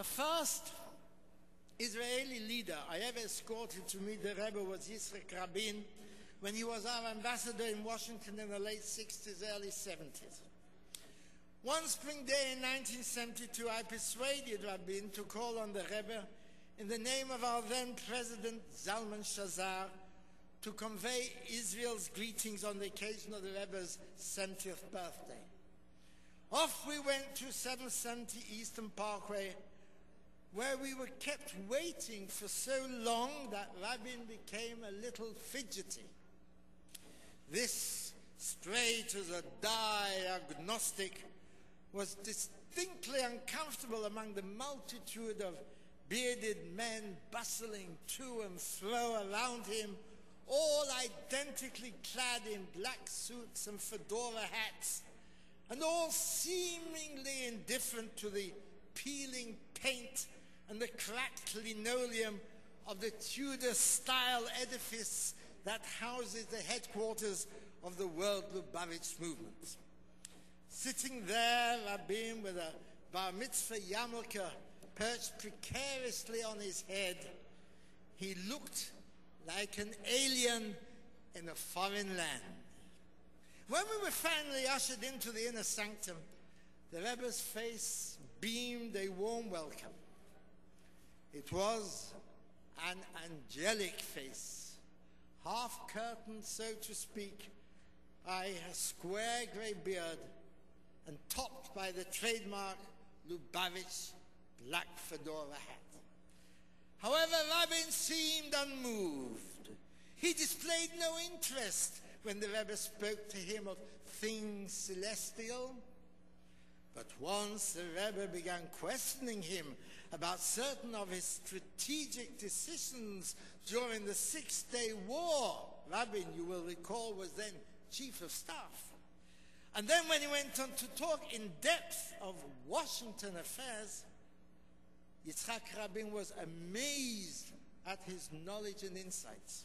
The first Israeli leader I ever escorted to meet the Rebbe was Yitzhak Rabin when he was our ambassador in Washington in the late 60s, early 70s. One spring day in 1972, I persuaded Rabin to call on the Rebbe in the name of our then president, Zalman Shazar, to convey Israel's greetings on the occasion of the Rebbe's 70th birthday. Off we went to 770 Eastern Parkway, where we were kept waiting for so long that Rabin became a little fidgety. This straight as a die agnostic was distinctly uncomfortable among the multitude of bearded men bustling to and fro around him, all identically clad in black suits and fedora hats, and all seemingly indifferent to the peeling paint and the cracked linoleum of the Tudor style edifice that houses the headquarters of the World Lubavitch movement. Sitting there, Rabin, with a bar mitzvah yarmulke perched precariously on his head, he looked like an alien in a foreign land. When we were finally ushered into the inner sanctum, the Rebbe's face beamed a warm welcome. It was an angelic face, half curtained, so to speak, by a square grey beard and topped by the trademark Lubavitch black fedora hat. However, Rabin seemed unmoved. He displayed no interest when the Rebbe spoke to him of things celestial. But once the Rebbe began questioning him about certain of his strategic decisions during the Six Day War, Rabin, you will recall, was then chief of staff. And then when he went on to talk in depth of Washington affairs, Yitzhak Rabin was amazed at his knowledge and insights.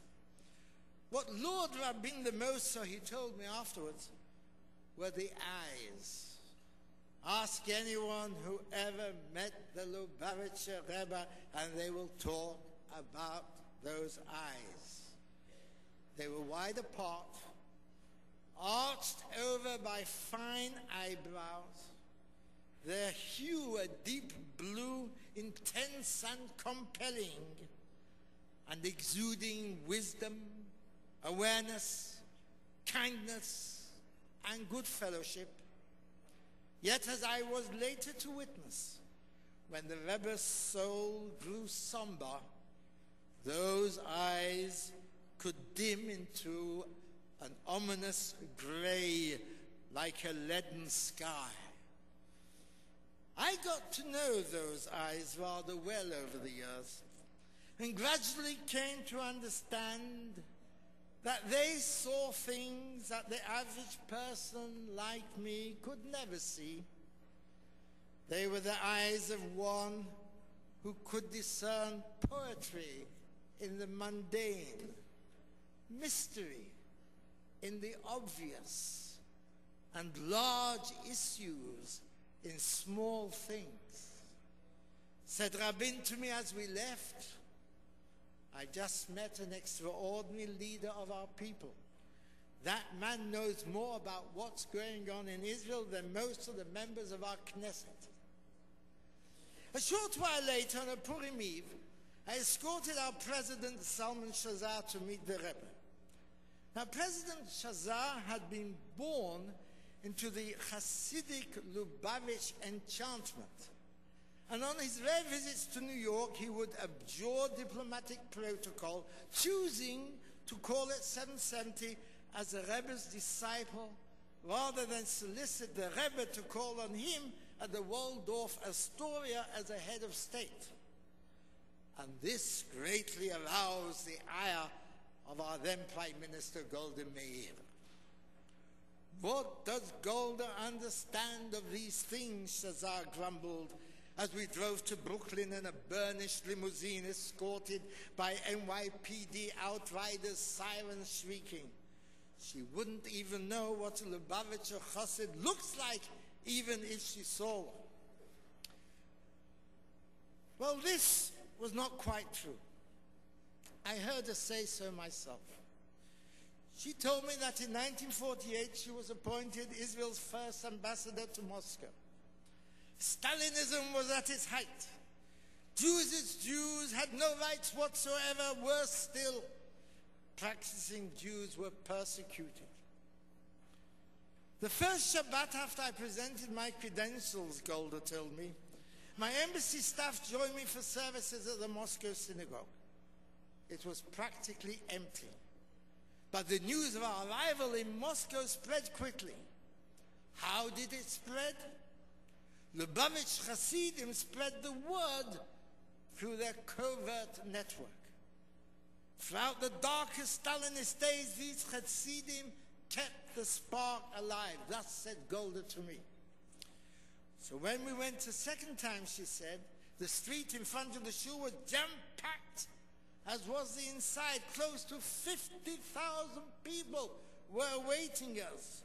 What lured Rabin the most, so he told me afterwards, were the eyes. Ask anyone who ever met the Lubavitcher Rebbe, and they will talk about those eyes. They were wide apart, arched over by fine eyebrows, their hue a deep blue, intense and compelling, and exuding wisdom, awareness, kindness, and good fellowship. Yet, as I was later to witness, when the Rebbe's soul grew somber, those eyes could dim into an ominous gray like a leaden sky. I got to know those eyes rather well over the years and gradually came to understand that they saw things that the average person like me could never see. They were the eyes of one who could discern poetry in the mundane, mystery in the obvious, and large issues in small things. Said Rabin to me as we left, I just met an extraordinary leader of our people. That man knows more about what's going on in Israel than most of the members of our Knesset. A short while later, on a Purim Eve, I escorted our president, Zalman Shazar, to meet the Rebbe. Now, President Shazar had been born into the Hasidic Lubavitch enchantment. And on his rare visits to New York, he would abjure diplomatic protocol, choosing to call at 770 as a Rebbe's disciple, rather than solicit the Rebbe to call on him at the Waldorf Astoria as a head of state. And this greatly aroused the ire of our then Prime Minister Golda Meir. What does Golda understand of these things? Shazar grumbled as we drove to Brooklyn in a burnished limousine escorted by NYPD outriders, sirens shrieking. She wouldn't even know what a Lubavitcher Chassid looks like, even if she saw one. Well, this was not quite true. I heard her say so myself. She told me that in 1948 she was appointed Israel's first ambassador to Moscow. Stalinism was at its height. Jews Jews had no rights whatsoever. Worse still, practicing Jews were persecuted. The first Shabbat after I presented my credentials, Golda told me, my embassy staff joined me for services at the Moscow synagogue. It was practically empty. But the news of our arrival in Moscow spread quickly. How did it spread? Lubavitch Hasidim spread the word through their covert network. Throughout the darkest Stalinist days, these Hasidim kept the spark alive. Thus said Golda to me. So when we went a second time, she said, the street in front of the shul was jam-packed, as was the inside. Close to 50,000 people were awaiting us.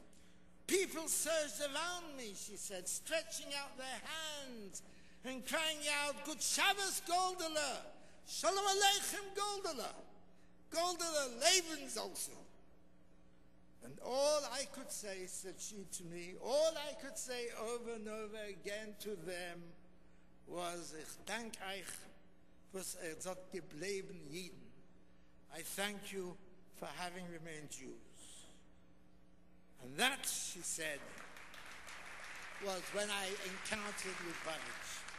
People surged around me, she said, stretching out their hands and crying out, Good Shabbos, Goldala! Shalom Aleichem! Goldala, Laban's also. And all I could say, said she to me, all I could say over and over again to them was, Ich dank euch, was ihr sagt geblieben Jiden. I thank you for having remained Jews. And that, she said, was when I encountered Lubavitch.